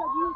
लगी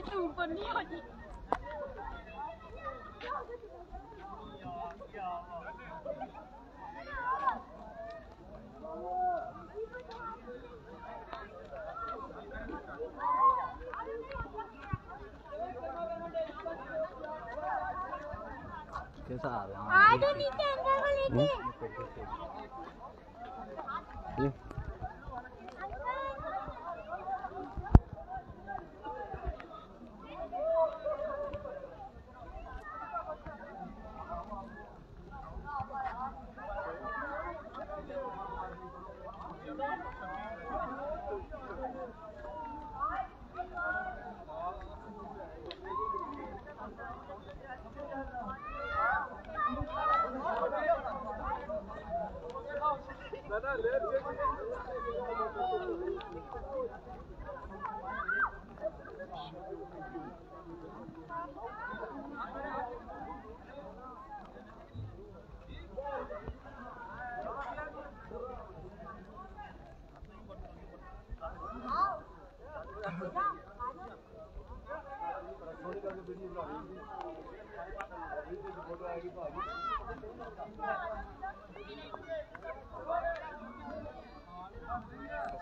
Mua thì xóa đi chùm phần nhiều chị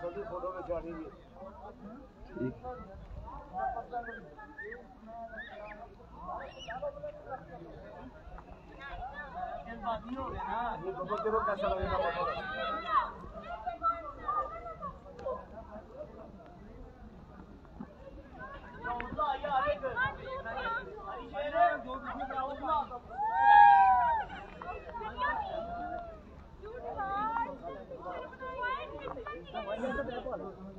ਸਾਡੀ photo ਵਿੱਚ ਆਣੀ ਵੀ ਠੀਕ ਬਾਦੀ ਹੋ ਗਿਆ ਨਾ ਇਹ ਬੱਬਾ ਤੇਰਾ ਪੈਸਾ ਲੱਗਦਾ ਪਤਾ Gracias.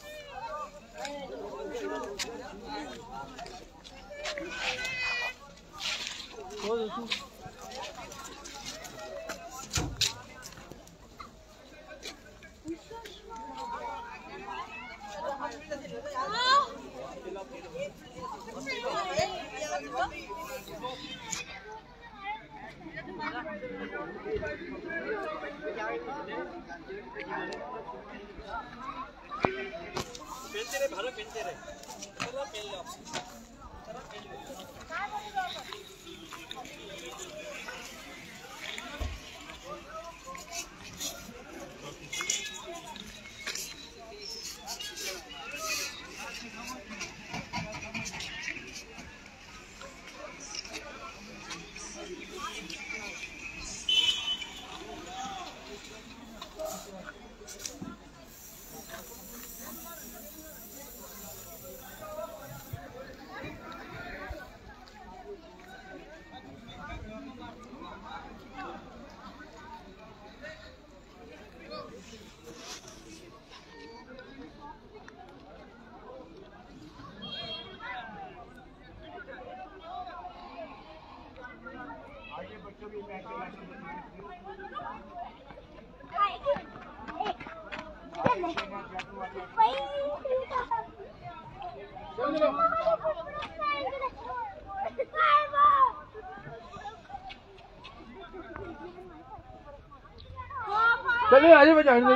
我是猪 सारे भारत पहनते रहे। चलो आज बजाने